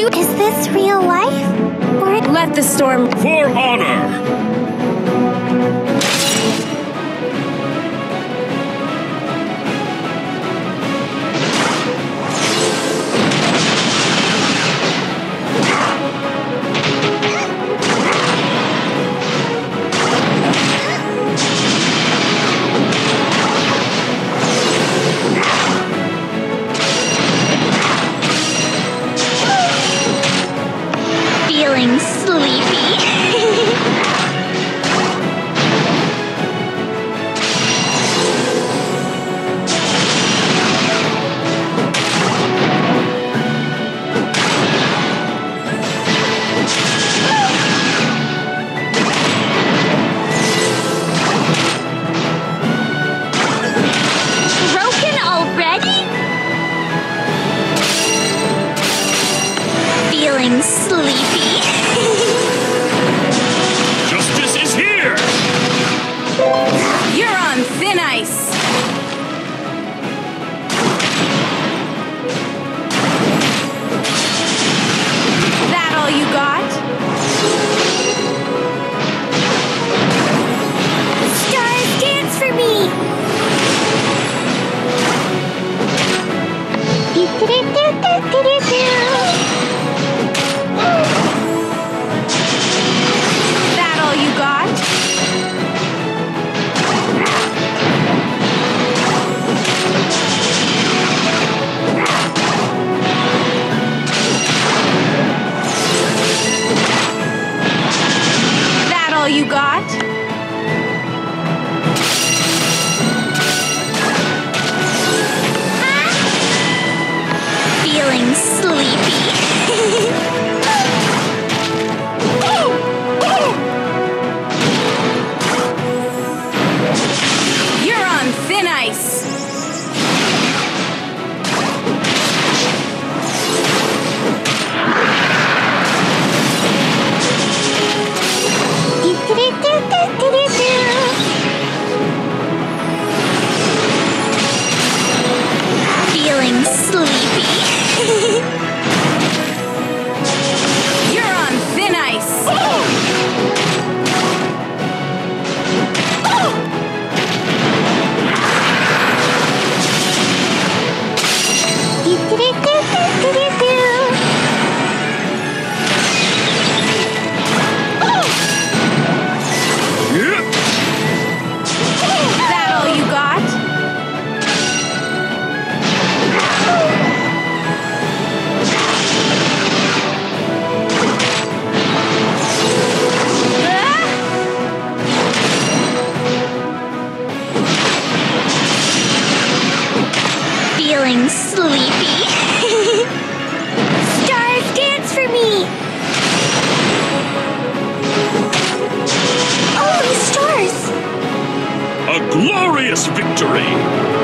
do. Is this real life? Or Let the storm. For honor! Feeling you got? Feeling sleepy? Stars dance for me! Oh, stars! A glorious victory!